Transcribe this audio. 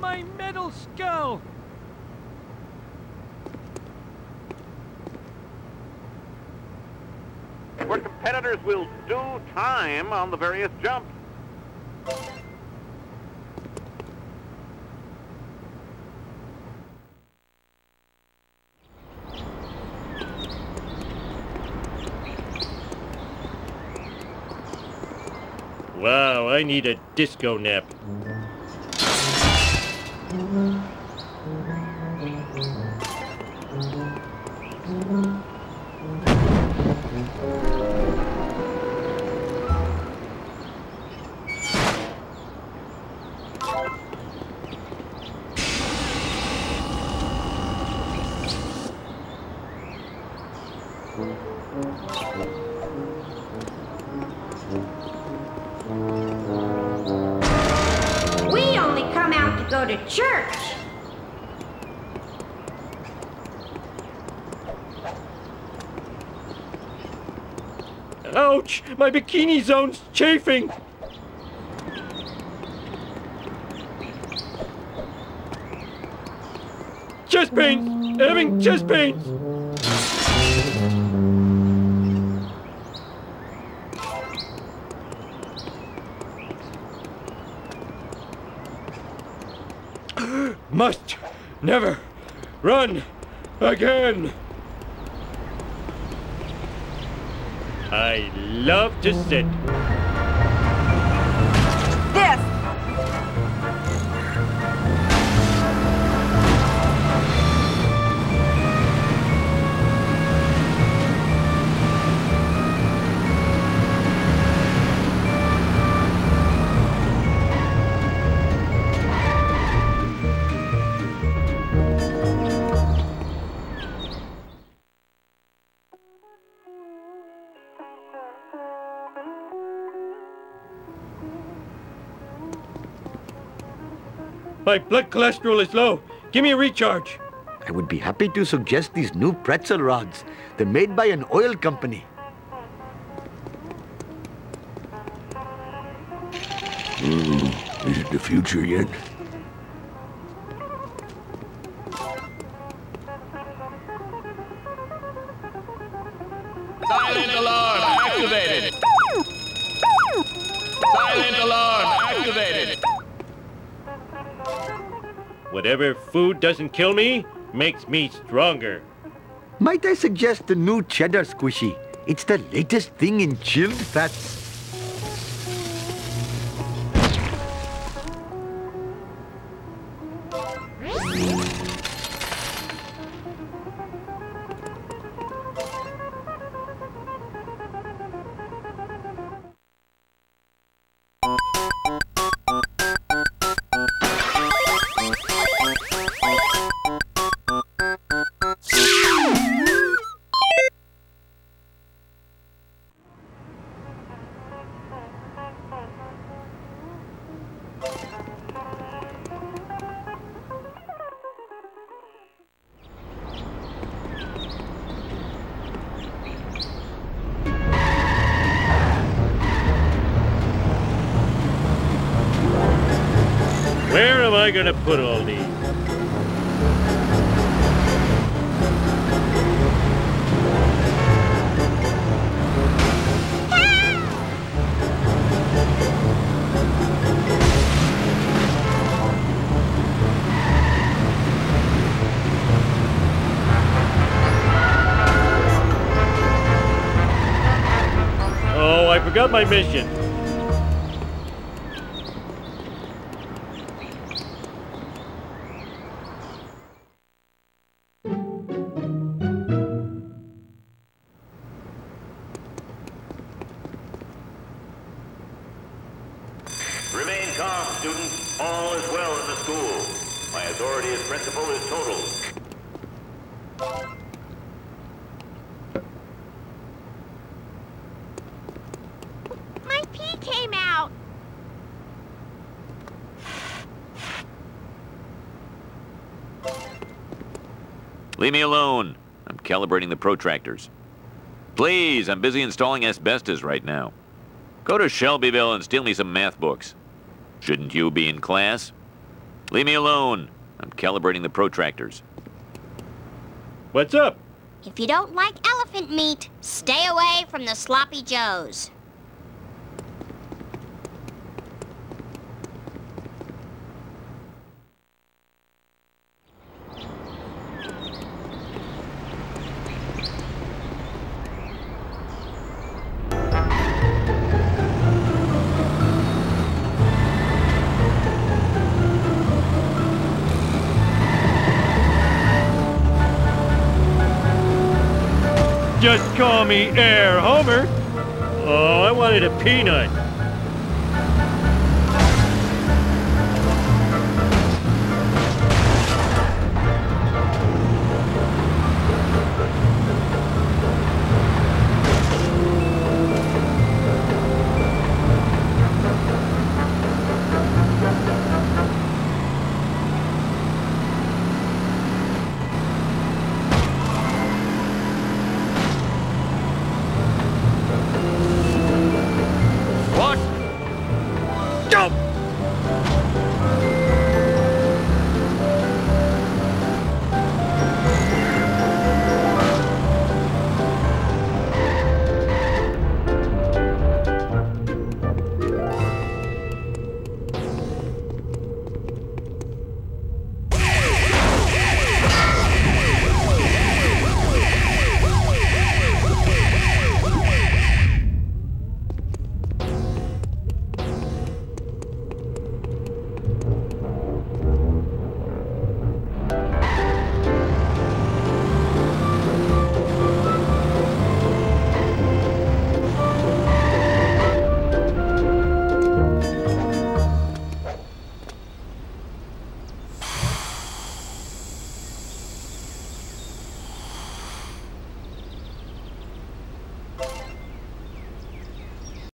my metal skull! Where competitors will do time on the various jumps. Wow, I need a disco nap. 嗯 to church. Ouch! My bikini zone's chafing! Chest pains! Having chest pains! Must never run again! I love to sit. My blood cholesterol is low. Give me a recharge. I would be happy to suggest these new pretzel rods. They're made by an oil company. Hmm, is it the future yet? Silent alarm activated. Silent alarm activated. Whatever food doesn't kill me makes me stronger. Might I suggest the new cheddar squishy? It's the latest thing in chilled fats. Am I gonna put all these? Oh, I forgot my mission. Students. All is well in the school. My authority as principal is total. My pee came out. Leave me alone. I'm calibrating the protractors. Please, I'm busy installing asbestos right now. Go to Shelbyville and steal me some math books. Shouldn't you be in class? Leave me alone. I'm calibrating the protractors. What's up? If you don't like elephant meat, stay away from the sloppy joes. Just call me Air Homer. Oh, I wanted a peanut.